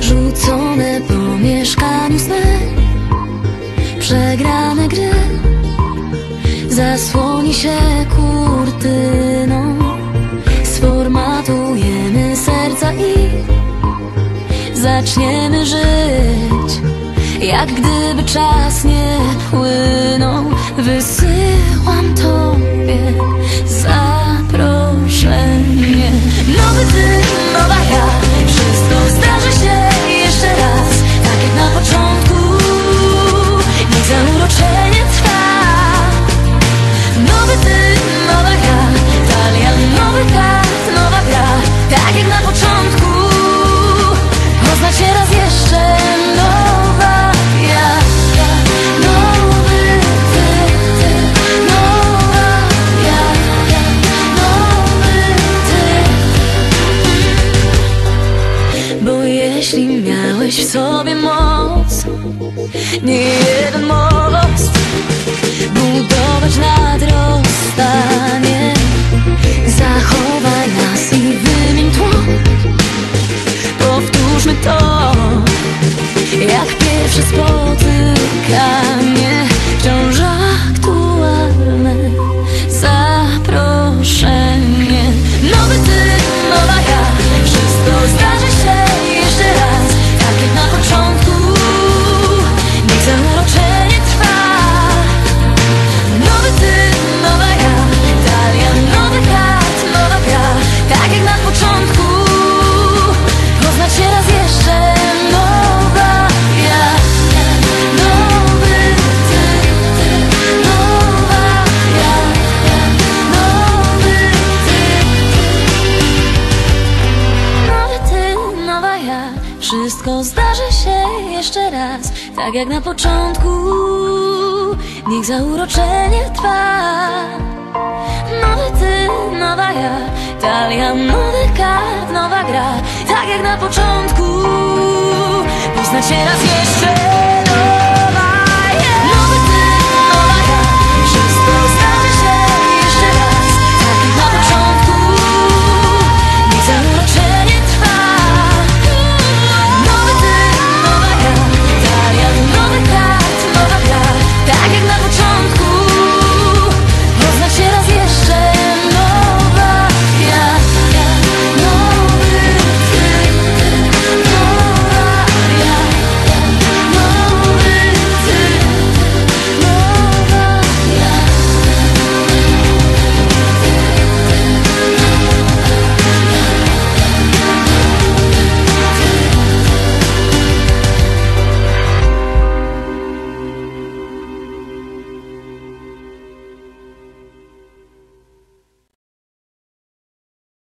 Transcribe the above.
Rzucone po mieszkaniu sny Przegrane gry. Zasłoni się kurtyną Sformatujemy serca i Zaczniemy żyć. Jak gdyby czas nie płynął Wysyłam tobie zaproszenie. Nowy ty, jeśli miałeś w sobie moc. Nie jeden most budować nad rozstanie Zachowaj nas i wymień tło. Powtórzmy to Jak pierwsze spotykanie Wszystko zdarzy się jeszcze raz Tak jak na początku. Niech zauroczenie trwa. Nowy ty, nowa ja Talia, nowy kart, nowa gra Tak jak na początku. Poznać się raz jeszcze